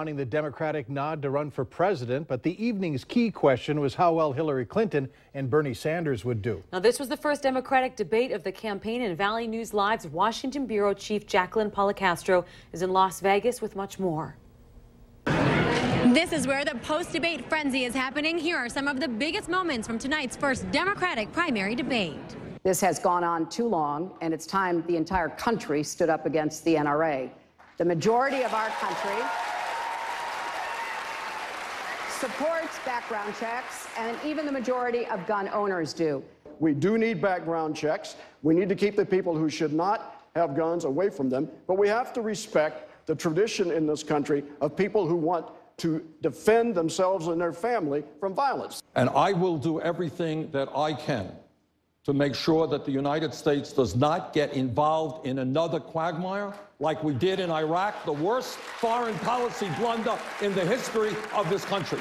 Wanting the Democratic nod to run for president, but the evening's key question was how well Hillary Clinton and Bernie Sanders would do. Now, this was the first Democratic debate of the campaign, and Valley News Live's Washington Bureau Chief Jacqueline Policastro is in Las Vegas with much more. This is where the post-debate frenzy is happening. Here are some of the biggest moments from tonight's first Democratic primary debate. This has gone on too long, and it's time the entire country stood up against the NRA. The majority of our country supports background checks, and even the majority of gun owners do. We do need background checks. We need to keep the people who should not have guns away from them, but we have to respect the tradition in this country of people who want to defend themselves and their family from violence. And I will do everything that I can to make sure that the United States does not get involved in another quagmire like we did in Iraq, the worst foreign policy blunder in the history of this country.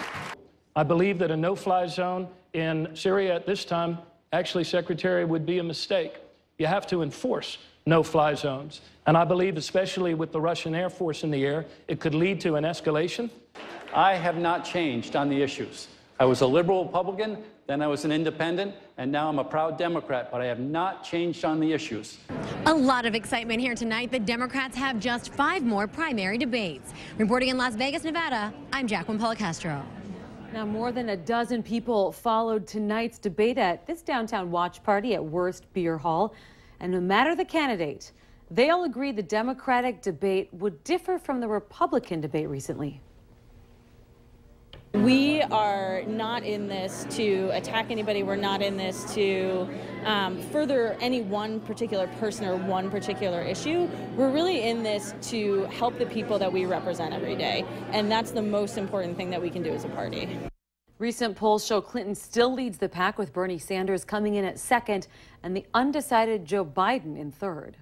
I believe that a no fly zone in Syria at this time, actually, Secretary, would be a mistake. You have to enforce no fly zones. And I believe, especially with the Russian Air Force in the air, it could lead to an escalation. I have not changed on the issues. I was a liberal Republican, then I was an independent, and now I'm a proud Democrat, but I have not changed on the issues. A lot of excitement here tonight. The Democrats have just five more primary debates. Reporting in Las Vegas, Nevada, I'm Jacqueline Policastro. Now, more than a dozen people followed tonight's debate at this downtown watch party at Wurst Bier Hall. And no matter the candidate, they all agreed the Democratic debate would differ from the Republican debate recently. We are not in this to attack anybody. We're not in this to um, further any one particular person or one particular issue. We're really in this to help the people that we represent every day. And that's the most important thing that we can do as a party. Recent polls show Clinton still leads the pack with Bernie Sanders coming in at second and the undecided Joe Biden in third.